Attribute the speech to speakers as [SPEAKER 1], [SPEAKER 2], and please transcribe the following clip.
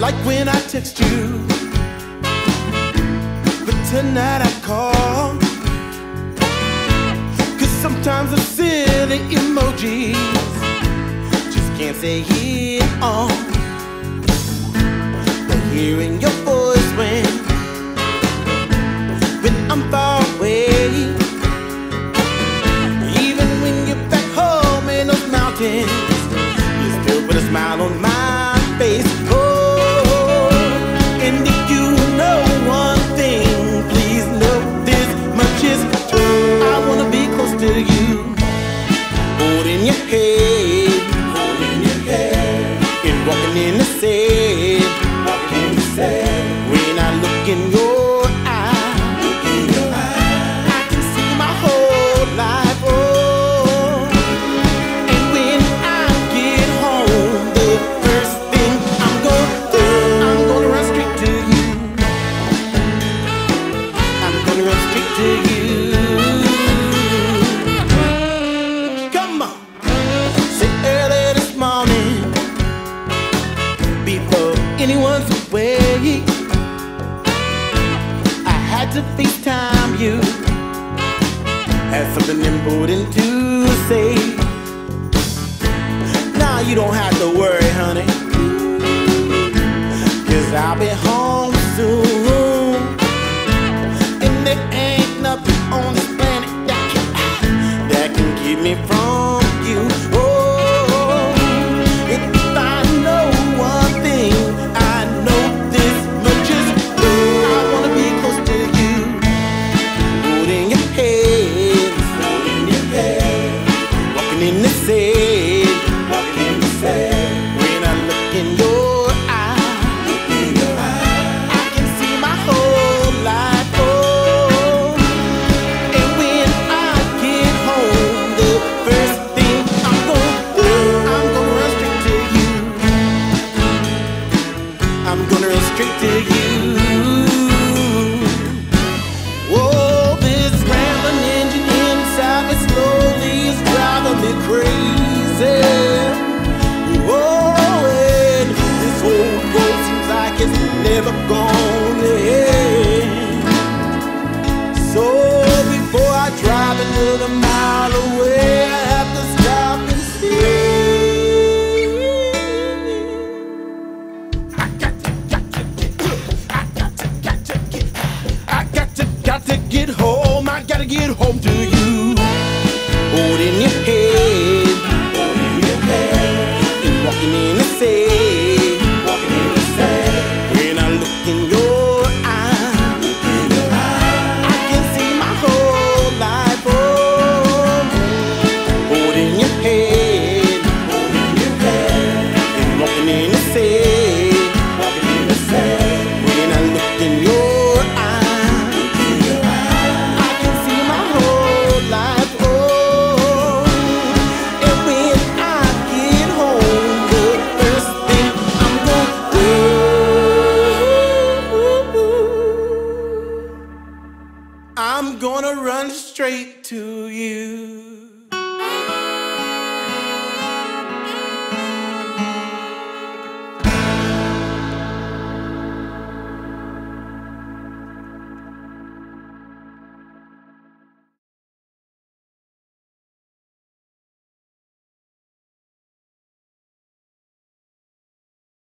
[SPEAKER 1] like when I text you. But tonight I call. Cause sometimes the silly emojis just can't say it all. But hearing your voice when, when I'm far away. Even when you're back home in those mountains, you still put a smile on my in the sea. anyone's away. I had to FaceTime you. Had something important to say. Now you don't have to worry, honey. Cause I'll be home soon. And there ain't nothing on this planet that can, that can keep me from. gotta get home to you. holding your head. straight to you.